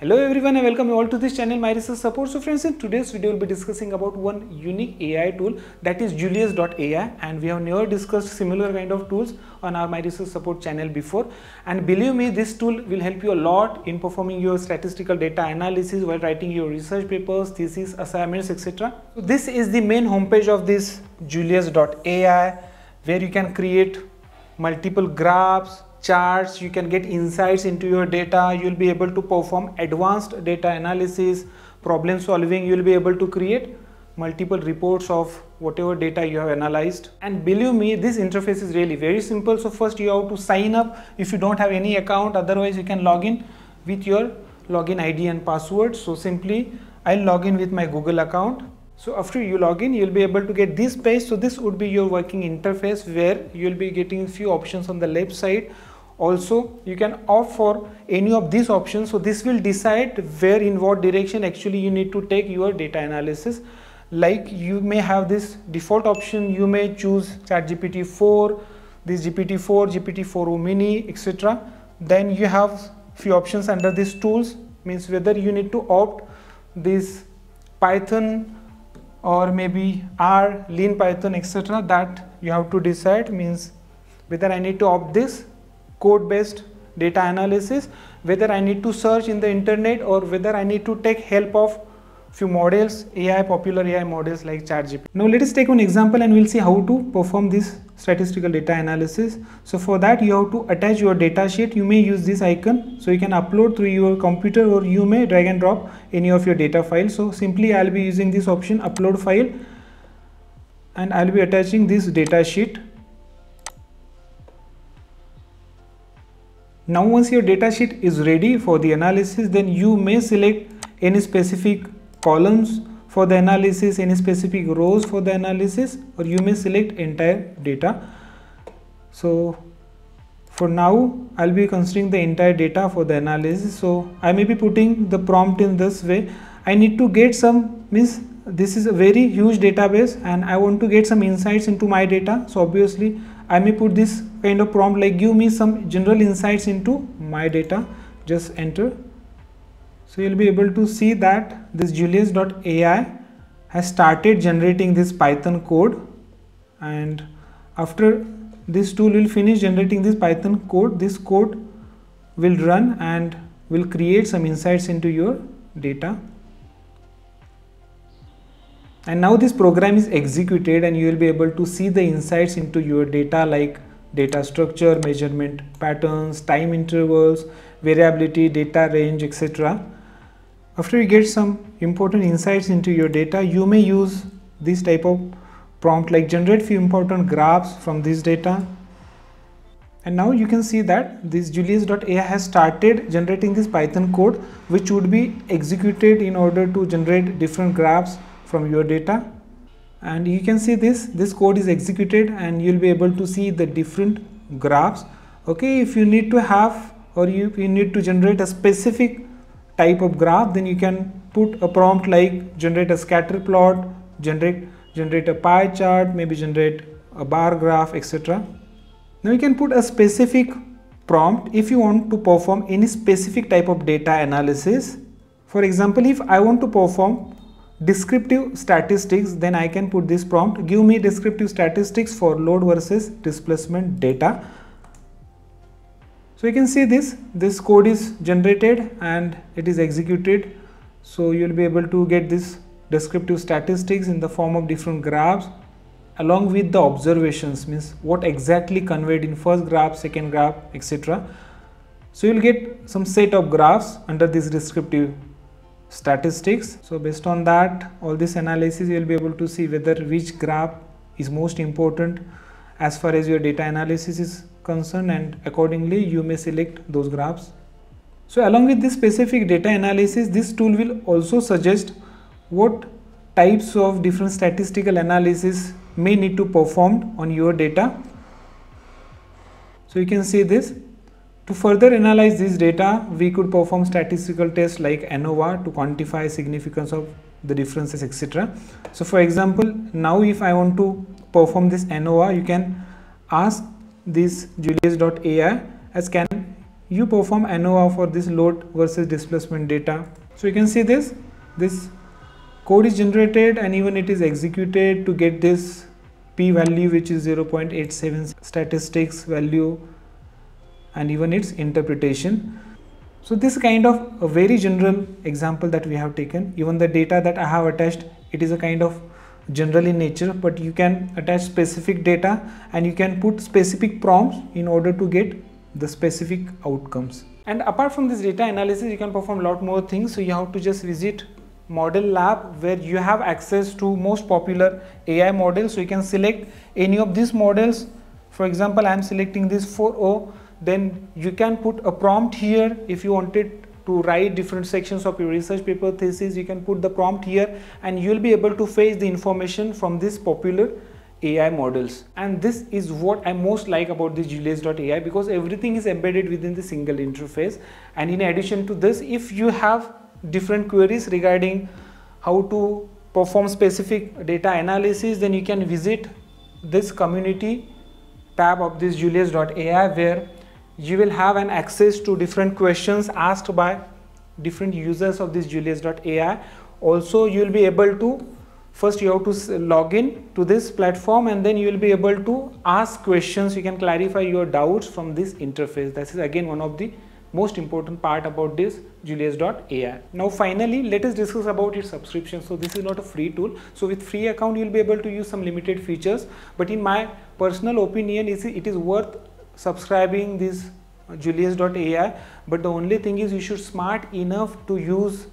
Hello everyone and welcome you all to this channel My Research Support. So friends in today's video we'll be discussing about one unique AI tool that is Julius.ai and we have never discussed similar kind of tools on our My Research Support channel before and believe me this tool will help you a lot in performing your statistical data analysis while writing your research papers, thesis, assignments etc. So this is the main homepage of this Julius.ai where you can create multiple graphs, charts, you can get insights into your data, you will be able to perform advanced data analysis, problem solving, you will be able to create multiple reports of whatever data you have analyzed. And believe me, this interface is really very simple. So first you have to sign up if you don't have any account, otherwise you can log in with your login ID and password. So simply I'll log in with my Google account so after you log in, you'll be able to get this page. So this would be your working interface where you'll be getting few options on the left side. Also, you can opt for any of these options. So this will decide where in what direction actually you need to take your data analysis. Like you may have this default option, you may choose ChatGPT 4, this GPT-4, GPT-4o mini, etc. Then you have few options under these tools, means whether you need to opt this Python or maybe R, lean Python, etc. that you have to decide means whether I need to opt this code based data analysis, whether I need to search in the internet or whether I need to take help of few models, AI, popular AI models like ChatGPT. Now let us take one example and we'll see how to perform this statistical data analysis. So for that you have to attach your data sheet. You may use this icon so you can upload through your computer or you may drag and drop any of your data files. So simply I'll be using this option upload file and I'll be attaching this data sheet. Now once your data sheet is ready for the analysis then you may select any specific columns for the analysis, any specific rows for the analysis or you may select entire data. So for now I'll be considering the entire data for the analysis. So I may be putting the prompt in this way. I need to get some means this is a very huge database and I want to get some insights into my data. So obviously I may put this kind of prompt like give me some general insights into my data. Just enter so you'll be able to see that this julius.ai has started generating this Python code and after this tool will finish generating this Python code, this code will run and will create some insights into your data. And now this program is executed and you will be able to see the insights into your data like data structure, measurement patterns, time intervals, variability, data range, etc. After you get some important insights into your data, you may use this type of prompt like generate few important graphs from this data. And now you can see that this julius.ai has started generating this Python code which would be executed in order to generate different graphs from your data. And you can see this, this code is executed and you'll be able to see the different graphs. Okay, if you need to have or you, you need to generate a specific type of graph then you can put a prompt like generate a scatter plot generate generate a pie chart maybe generate a bar graph etc now you can put a specific prompt if you want to perform any specific type of data analysis for example if i want to perform descriptive statistics then i can put this prompt. Give me descriptive statistics for load versus displacement data. So you can see this. This code is generated and it is executed. So you'll be able to get this descriptive statistics in the form of different graphs along with the observations means what exactly conveyed in first graph second graph etc so you'll get some set of graphs under this descriptive statistics so based on that all this analysis you'll be able to see whether which graph is most important as far as your data analysis is concerned and accordingly you may select those graphs. So along with this specific data analysis, this tool will also suggest what types of different statistical analysis may need to perform on your data. So you can see this. To further analyze this data, we could perform statistical tests like ANOVA to quantify significance of the differences etc. So for example, now if I want to perform this ANOVA, you can ask this julius.ai as can you perform ANOVA for this load versus displacement data. So you can see this, this code is generated and even it is executed to get this p value which is 0.87 statistics value and even its interpretation. So this kind of a very general example that we have taken, even the data that I have attached, it is a kind of general in nature, but you can attach specific data and you can put specific prompts in order to get the specific outcomes. And apart from this data analysis, you can perform a lot more things. So you have to just visit model lab where you have access to most popular AI models. So you can select any of these models. For example, I am selecting this 4O. Then you can put a prompt here if you wanted to write different sections of your research paper thesis. You can put the prompt here and you will be able to fetch the information from this popular AI models and this is what I most like about this Julius.ai because everything is embedded within the single interface and in addition to this if you have different queries regarding how to perform specific data analysis then you can visit this community tab of this Julius.ai where you will have an access to different questions asked by different users of this Julius.ai also you will be able to first you have to log in to this platform and then you will be able to ask questions. You can clarify your doubts from this interface. This is again one of the most important part about this julius.ai now finally let us discuss about its subscription. So this is not a free tool. So with free account you will be able to use some limited features. But in my personal opinion it is worth subscribing this julius.ai but the only thing is you should smart enough to use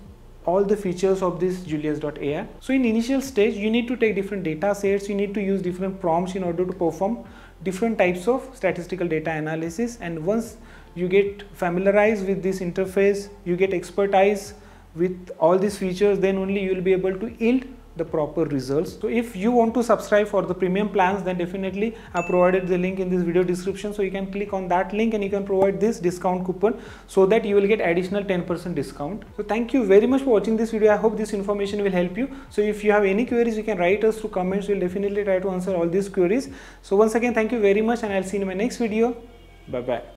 all the features of this julius.ai so in initial stage you need to take different data sets you need to use different prompts in order to perform different types of statistical data analysis. And once you get familiarized with this interface you get expertise with all these features then only you will be able to yield the proper results. So if you want to subscribe for the premium plans then definitely I provided the link in this video description so you can click on that link and you can provide this discount coupon so that you will get additional 10% discount. So thank you very much for watching this video. I hope this information will help you. So if you have any queries you can write us through comments. We'll definitely try to answer all these queries. So once again thank you very much and I'll see you in my next video. Bye bye.